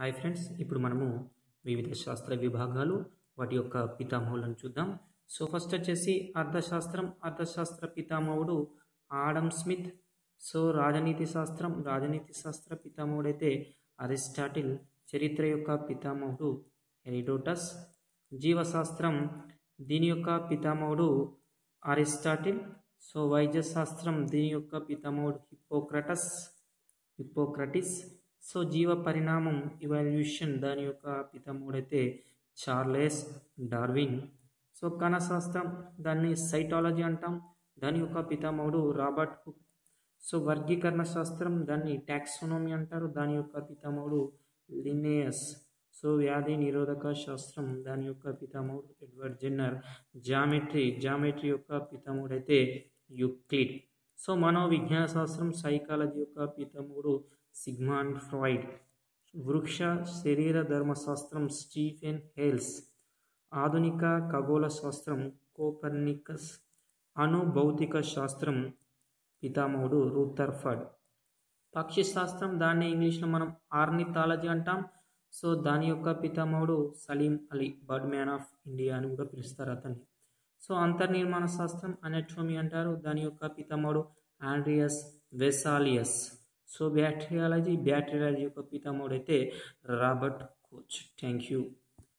Hi friends ఇప్పుడు మనము వివిధ శాస్త్ర విభాగాలు వాటి యొక్క పితామహులను చూద్దాం. సో ఫస్ట్ వచ్చేసి అర్థశాస్త్రం. అర్థశాస్త్ర పితామహుడు ఆడమ్ స్మిత్. సో రాజనీతి శాస్త్రం. రాజనీతి శాస్త్ర పితామహుడైతే అరిస్టాటిల్. చరిత్ర యొక్క పితామహుడు హెరిడోటస్. జీవశాస్త్రం దీని యొక్క పితామహుడు అరిస్టాటిల్. సో వైద్య శాస్త్రం దీని యొక్క పితామహుడు హిప్పోక్రటస్. హిప్పోక్రటిస్. సో జీవ పరిణామం ఇవాల్యూషన్ దాని యొక్క పితామహుడైతే చార్లెస్ డార్విన్. సో కణశాస్త్రం దాన్ని సైటాలజీ అంటాం. దాని యొక్క పితామహుడు రాబర్ట్ హుక్. సో వర్గీకరణ శాస్త్రం దాన్ని టాక్సోనమీ అంటారు. దాని యొక్క పితామహుడు లినేయస్. సో వ్యాధి నిరోధక శాస్త్రం దాని యొక్క పితామహుడు ఎడ్వర్డ్ జెన్నర్. జామెట్రీ జామెట్రీ యొక్క పితామహుడైతే యుక్లిడ్. సో మనోవిజ్ఞాన శాస్త్రం సైకాలజీ యొక్క పితామహుడు సిగ్మాండ్ ఫ్రాయిడ్. వృక్ష శరీర ధర్మశాస్త్రం స్టీఫెన్ హేల్స్. ఆధునిక ఖగోళ శాస్త్రం కోపర్నికస్. అణు భౌతిక శాస్త్రం పితామహుడు రూథర్ఫర్డ్. పక్షి శాస్త్రం దాన్ని ఇంగ్లీష్లో మనం ఆర్నిథాలజీ అంటాం. సో దాని యొక్క పితామహుడు Salim Ali bird man of India అని కూడా పిలుస్తారు అతన్ని. సో అంతర్నిర్మాణ శాస్త్రం అనెటోమీ అంటారు. దాని యొక్క పితామహుడు Andreas Vesalius. So bacteriology bacteriology యొక్క పితామహుడు అయితే రాబర్ట్ కోచ్ థ్యాంక్ యూ